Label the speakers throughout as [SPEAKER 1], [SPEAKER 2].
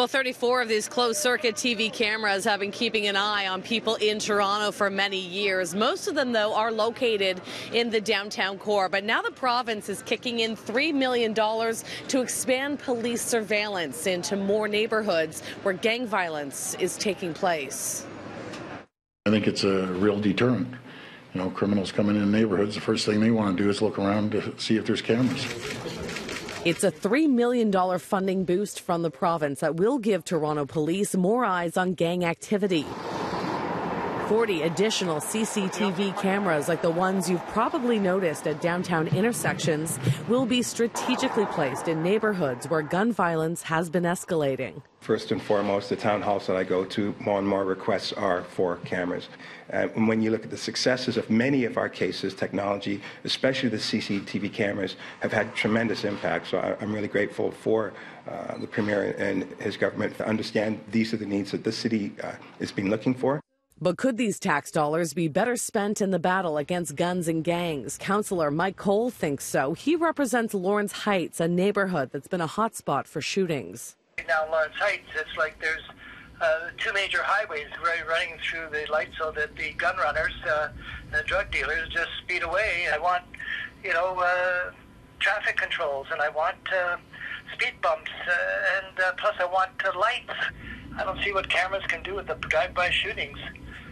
[SPEAKER 1] Well, 34 of these closed circuit TV cameras have been keeping an eye on people in Toronto for many years. Most of them, though, are located in the downtown core. But now the province is kicking in $3 million to expand police surveillance into more neighborhoods where gang violence is taking place.
[SPEAKER 2] I think it's a real deterrent. You know, criminals coming in neighborhoods, the first thing they want to do is look around to see if there's cameras.
[SPEAKER 1] It's a $3 million funding boost from the province that will give Toronto police more eyes on gang activity. 40 additional CCTV cameras, like the ones you've probably noticed at downtown intersections, will be strategically placed in neighborhoods where gun violence has been escalating.
[SPEAKER 3] First and foremost, the town halls that I go to, more and more requests are for cameras. And when you look at the successes of many of our cases, technology, especially the CCTV cameras, have had tremendous impact. So I, am really grateful for uh, the Premier and his government to understand these are the needs that the city uh, has been looking for.
[SPEAKER 1] But could these tax dollars be better spent in the battle against guns and gangs? Councillor Mike Colle thinks so. He represents Lawrence Heights, a neighborhood that's been a hotspot for shootings.
[SPEAKER 4] Now, Lawrence Heights, it's like there's uh, two major highways running through the light so that the gun runners uh, and drug dealers just speed away. I want, you know, uh, traffic controls and I want uh, speed bumps uh, and uh, plus I want lights. I don't see what cameras can do with the drive-by shootings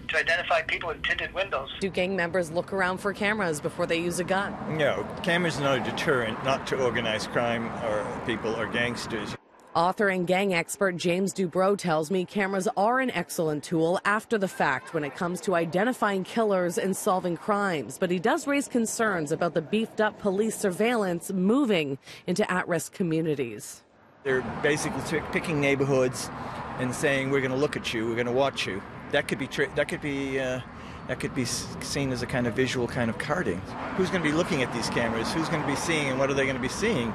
[SPEAKER 4] to identify people in tinted windows.
[SPEAKER 1] Do gang members look around for cameras before they use a gun?
[SPEAKER 5] No, cameras are not a deterrent, not to organized crime or people or gangsters.
[SPEAKER 1] Author and gang expert James Dubro tells me cameras are an excellent tool after the fact when it comes to identifying killers and solving crimes. But he does raise concerns about the beefed up police surveillance moving into at risk communities.
[SPEAKER 5] They're basically picking neighborhoods and saying, We're going to look at you, we're going to watch you that could be that could be uh, that could be seen as a kind of visual kind of carding. Who's going to be looking at these cameras? Who's going to be seeing, and what are they going to be seeing?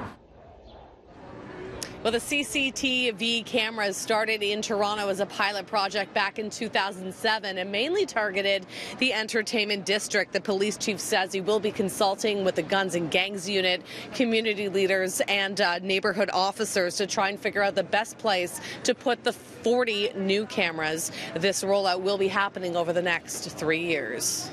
[SPEAKER 1] Well, the CCTV cameras started in Toronto as a pilot project back in 2007 and mainly targeted the entertainment district. The police chief says he will be consulting with the Guns and Gangs unit, community leaders, and uh, neighborhood officers to try and figure out the best place to put the 40 new cameras. This rollout will be happening over the next three years.